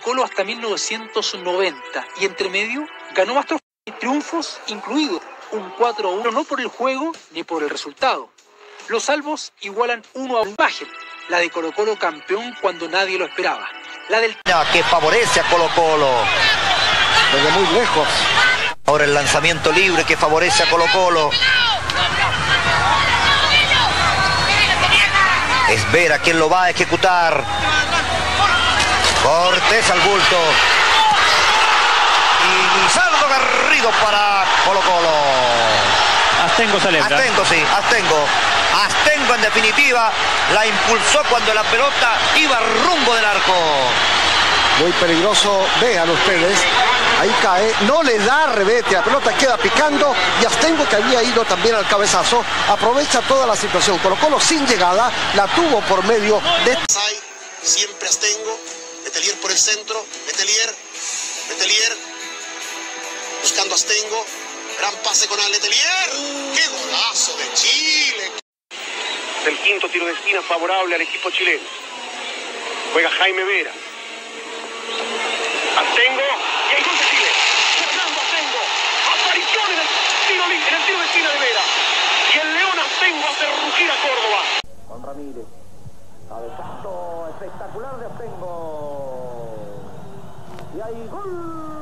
Colo hasta 1990 y entre medio ganó más trofeos y triunfos incluidos un 4 a 1 no por el juego ni por el resultado. Los salvos igualan uno a una imagen, la de Colo Colo campeón cuando nadie lo esperaba. La del que favorece a Colo Colo. Desde muy lejos. Ahora el lanzamiento libre que favorece a Colo Colo. Es ver a quién lo va a ejecutar. Cortés al bulto. Y Lizardo Garrido para Colo Colo. Astengo celebra. Astengo, sí, Astengo. Astengo en definitiva la impulsó cuando la pelota iba rumbo del arco. Muy peligroso, vean ustedes. Ahí cae, no le da revete, la pelota queda picando y Astengo que había ido también al cabezazo, aprovecha toda la situación. Colo Colo sin llegada, la tuvo por medio de... Siempre Astengo, Letelier por el centro, Letelier, Letelier, buscando Astengo, gran pase con Letelier, qué golazo de Chile. El quinto tiro de esquina favorable al equipo chileno. Juega Jaime Vera. Astengo y el gol de Chile. Fernando Astengo. Aparición en el tiro, en el tiro de esquina de Vera. Y el León Astengo hace rugir a Córdoba. Juan Ramírez. Cabezazo espectacular de Astengo. Y hay gol.